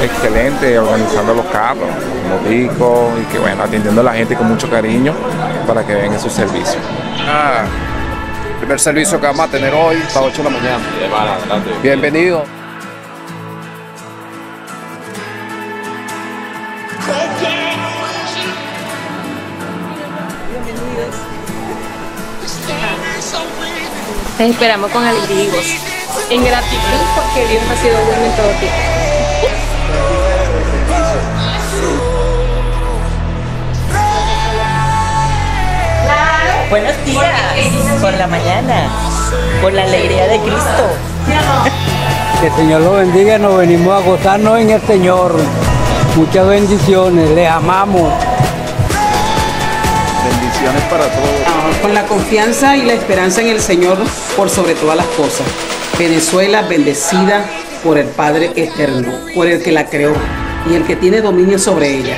Excelente, organizando los carros, los discos y que bueno, atendiendo a la gente con mucho cariño para que vengan sus servicios. Ah, primer servicio que vamos a tener hoy a las 8 de la mañana. Bienvenido. Te esperamos con alegría y gozo. En gratitud porque Dios ha sido bueno en todo tiempo. Buenos días, por la mañana, por la alegría de Cristo. Que el Señor lo bendiga, nos venimos a gozarnos en el Señor. Muchas bendiciones, les amamos. Bendiciones para todos. Con la confianza y la esperanza en el Señor por sobre todas las cosas. Venezuela bendecida por el Padre Eterno, por el que la creó y el que tiene dominio sobre ella.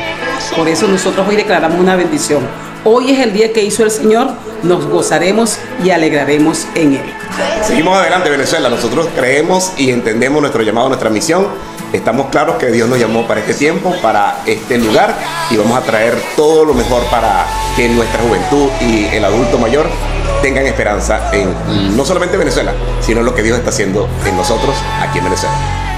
Por eso nosotros hoy declaramos una bendición. Hoy es el día que hizo el Señor, nos gozaremos y alegraremos en Él. Seguimos adelante Venezuela, nosotros creemos y entendemos nuestro llamado, nuestra misión. Estamos claros que Dios nos llamó para este tiempo, para este lugar y vamos a traer todo lo mejor para que nuestra juventud y el adulto mayor tengan esperanza en no solamente Venezuela, sino en lo que Dios está haciendo en nosotros aquí en Venezuela.